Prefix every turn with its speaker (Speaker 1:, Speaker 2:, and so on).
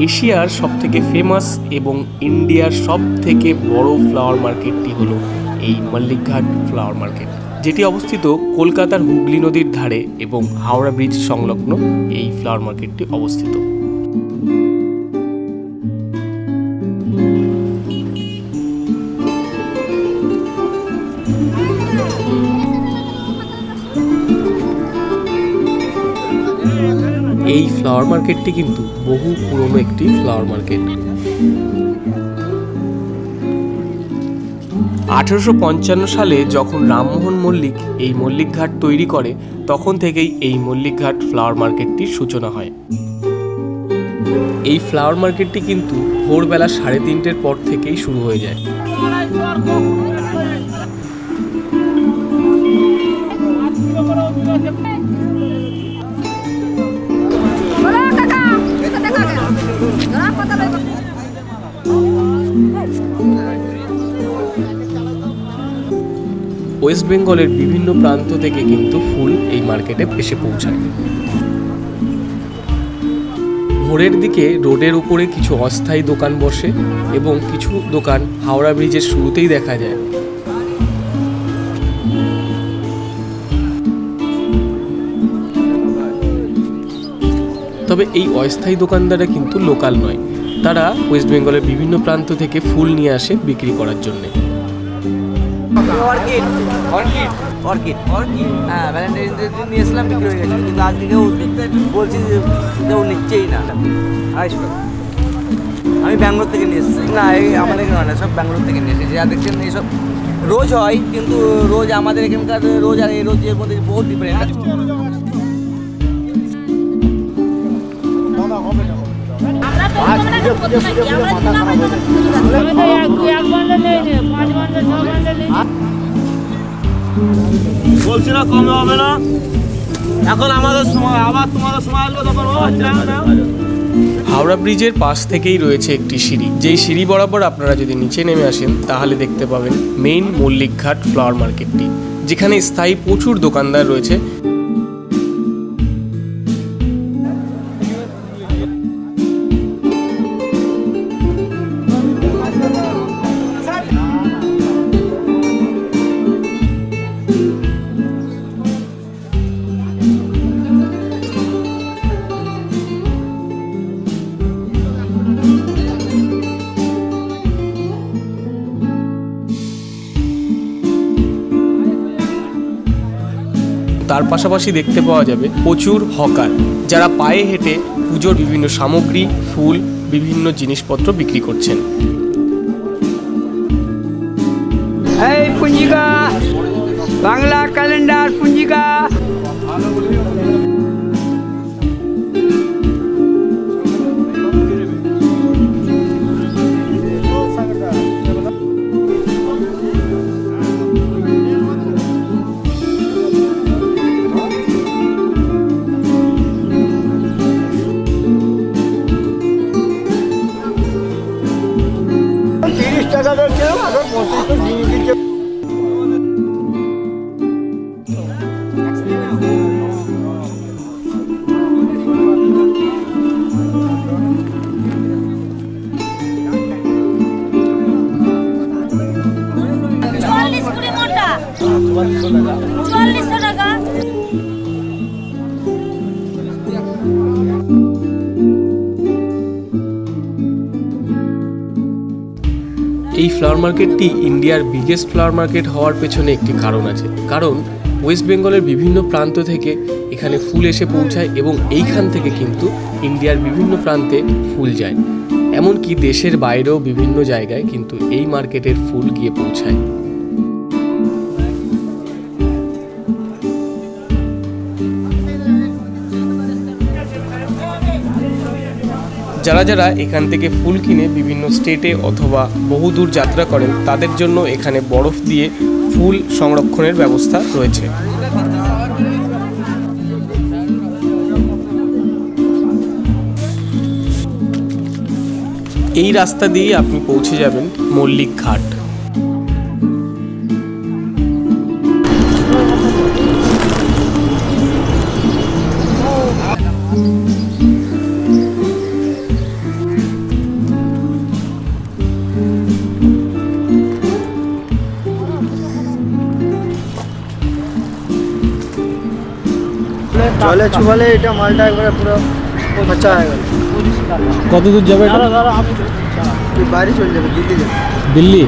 Speaker 1: এশিয়ার সবথেকে ফেমাস এবং ইন্ডিয়ার সবথেকে বড় ফ্লাওয়ার মার্কেটটি হলো এই মল্লিকঘাট ফ্লাওয়ার মার্কেট যেটি অবস্থিত কলকাতার হুগলি নদীর ধারে এবং হাওড়া ব্রিজ সংলগ্ন এই ফ্লাওয়ার মার্কেটটি অবস্থিত। ফ্লাওয়ার মার্কেটটি কিন্তু বহু পুরনো একটি ফ্লাওয়ার মার্কেট আঠেরোশো পঞ্চান্ন সালে যখন রামমোহন মল্লিক এই মল্লিক ঘাট তৈরি করে, তখন থেকেই এই মল্লিক ঘাট ফ্লাওয়ার মার্কেটটির সূচনা হয়। এই ফ্লাওয়ার মার্কেটটি কিন্তু ভোরবেলা সাড়ে তিনটের পর থেকেই শুরু হয়ে যায়। ওয়েস্ট বেঙ্গলের বিভিন্ন প্রান্ত থেকে কিন্তু ফুল এই মার্কেটে এসে পৌঁছায়। ভোরের দিকে রোডের উপরে কিছু অস্থায়ী দোকান বসে এবং কিছু দোকান হাওড়া ব্রিজের শুরুতেই দেখা যায়। তবে এই অস্থায়ী দোকানদাররা কিন্তু লোকাল নয়। তারা ওয়েস্ট বেঙ্গলের বিভিন্ন প্রান্ত থেকে ফুল নিয়ে আসে বিক্রি করার জন্যে।
Speaker 2: অর্কিড। অর্কিড? Orchid orchid. হ্যাঁ ভ্যালেন্টাইন্স ডে দিন নিয়ে এসলাম বিক্রি হয়ে গেছে। কিন্তু আজকে কেউ বলছি যে কেউ নিচ্ছেই না। আড়াইশো টাকা। আমি ব্যাঙ্গালোর থেকে নিয়ে এসেছি। না এই আমাদের এখানে না সব ব্যাঙ্গালোর থেকে নিয়ে এসেছি। যা দেখছেন এইসব রোজ হয় কিন্তু রোজ আমাদের এখানকার রোজ আর এই রোজের মধ্যে বহুত ডিফারেন্ট
Speaker 3: আমরা তো
Speaker 4: বলছি না, কমে হবে না। এখন আমাদের সময়, আবার তোমাদের সময় আসলো তখন। ও নাও নাও
Speaker 1: হাওড়া ব্রিজের পাশ থেকেই রয়েছে একটি সিঁড়ি। যেই সিঁড়ি বরাবর আপনারা যদি নিচে নেমে আসেন, তাহলে দেখতে পাবেন মেইন মল্লিকঘাট ফ্লাওয়ার মার্কেটটি, যেখানে স্থায়ী প্রচুর দোকানদার রয়েছে। তার পাশাপাশি দেখতে পাওয়া যাবে প্রচুর হকার, যারা পায়ে হেঁটে পুজোর বিভিন্ন সামগ্রী, ফুল, বিভিন্ন জিনিসপত্র বিক্রি করছেন।
Speaker 5: বাংলা তিরিশ টাকা দিচ্ছিলাম এখন পঁচিশ দিয়ে দিচ্ছে
Speaker 3: চুয়াল্লিশ
Speaker 1: এই ফ্লাওয়ার মার্কেটটি ইন্ডিয়ার বিগেস্ট ফ্লাওয়ার মার্কেট হওয়ার পেছনে একটি কারণ আছে। কারণ ওয়েস্ট বেঙ্গলের বিভিন্ন প্রান্ত থেকে এখানে ফুল এসে পৌঁছায় এবং এইখান থেকে কিন্তু ইন্ডিয়ার বিভিন্ন প্রান্তে ফুল যায়। এমনকি দেশের বাইরেও বিভিন্ন জায়গায় কিন্তু এই মার্কেটের ফুল গিয়ে পৌঁছায়। যারা যারা এখান থেকে ফুল কিনে বিভিন্ন স্টেটে অথবা বহুদূর যাত্রা করেন, তাদের জন্য এখানে বরফ দিয়ে ফুল সংরক্ষণের ব্যবস্থা রয়েছে। এই রাস্তা দিয়ে আপনি পৌঁছে যাবেন মল্লিক ঘাট।
Speaker 5: জলে চুবালে এটা মালটা একবারে পুরো খরচা হয়ে গেল
Speaker 1: কত দূর যাবে এটা
Speaker 5: তুই বাইরে চলে যাবে দিল্লি যাবে
Speaker 1: দিল্লি